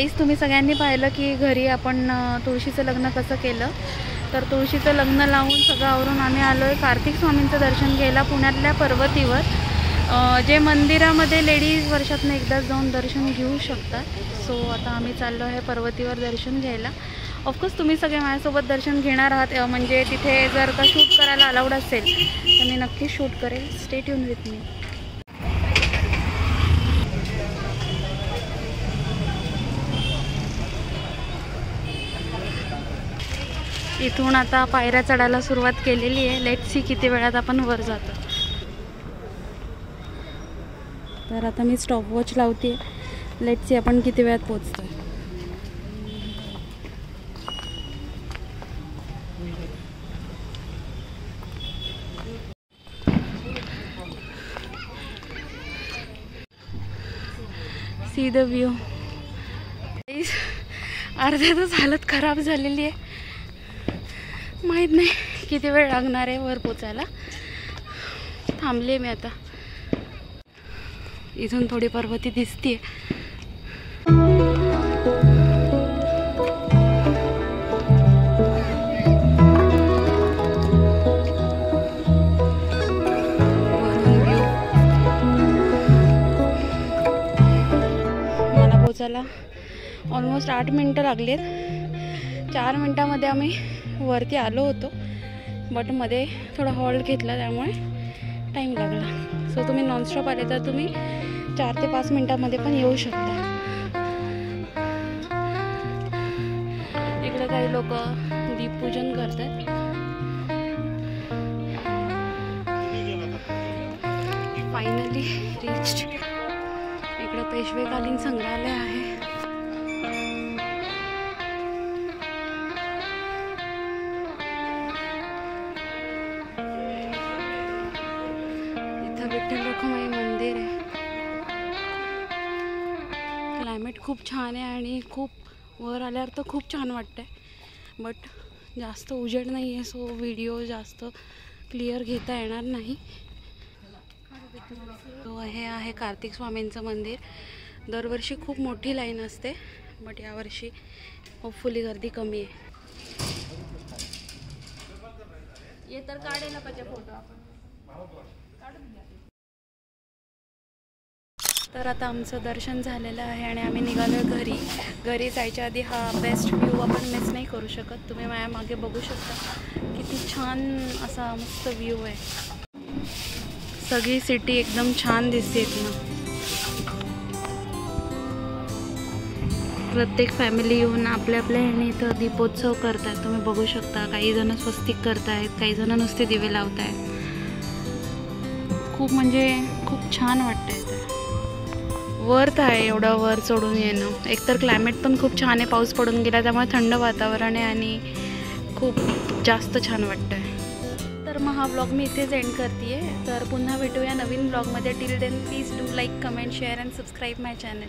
गाईस तुम्ही सगळ्यांनी पाहिलं की घरी आपण तुळशीचं लग्न कसं केलं? तर तुळशीचं लग्न लावून सगळं आवरून आम्ही आलो आहे कार्तिक स्वामींचं दर्शन घ्यायला पुण्यातल्या पर्वतीवर. जे मंदिरामध्ये लेडीज वर्षातनं एकदाच जाऊन दर्शन घेऊ शकतात. सो आता आम्ही चाललो आहे पर्वतीवर दर्शन घ्यायला. ऑफकोर्स तुम्ही सगळे माझ्यासोबत दर्शन घेणार आहात. म्हणजे तिथे जर का शूट करायला अलाउड असेल तर मी नक्की शूट करेल. स्टेट येऊन विथ मी इथून आता पायऱ्या चढायला सुरुवात केलेली आहे. लेट सी किती वेळात आपण वर जातो. तर आता मी स्टॉपवॉच लावते. लेट सी आपण किती वेळात पोचतो सी द व्ह्यू अर्ध्या हालत खराब झालेली आहे. माहीत नाही किती वेळ लागणार आहे वर पोचायला. थांबले मी आता. इथून थोडी पर्वती दिसते मला पोचायला ऑलमोस्ट आठ मिनटं लागलेत. चार मिनटामध्ये आम्ही वरती आलो होतो. बटमध्ये थोडा हॉल्ट घेतला त्यामुळे टाईम लागला. सो तुम्ही नॉनस्टॉप आले तर तुम्ही चार ते पाच मिनटामध्ये पण येऊ शकता. इकडे काही लोक दीपपूजन करतात. फायनली रिच्ड इकडं पेशवेकालीन संग्रहालय आहे. क्लायमेट खूप छान आहे आणि खूप वर आल्यावर तर खूप छान वाटतंय. बट जास्त उजेड नाही आहे सो व्हिडिओ जास्त क्लिअर घेता येणार नाही. तो हे आहे कार्तिक स्वामींचं मंदिर. दरवर्षी खूप मोठी लाईन असते बट यावर्षी होपफुली गर्दी कमी आहे. ये तर काढायला पाहिजे फोटो आपण. तर आता आमचं दर्शन झालेलं आहे आणि आम्ही निघालो घरी. घरी जायच्या आधी हा बेस्ट व्ह्यू आपण मिस नाही करू शकत. तुम्ही माझ्या मागे बघू शकता. किती छान असा मस्त व्ह्यू आहे. सगळी सिटी एकदम छान दिसते इथनं. प्रत्येक फॅमिली येऊन आपल्या आपल्या ह्याने इथं दीपोत्सव करतात तुम्ही बघू शकता काही जण स्वस्तिक करतायत काही जण नुसते दिवे लावत आहेत खूप म्हणजे खूप छान वाटतं इथं. वर्थ आहे एवढं वर चढून येणं. एकतर क्लायमेट पण खूप छान आहे पाऊस पडून गेला त्यामुळे थंड वातावरण आहे आणि खूप जास्त छान वाटतं आहे तर मग हा ब्लॉग मी इथेच एंड करते आहे तर पुन्हा भेटूया नवीन ब्लॉगमध्ये till then please do like comment share and subscribe my channel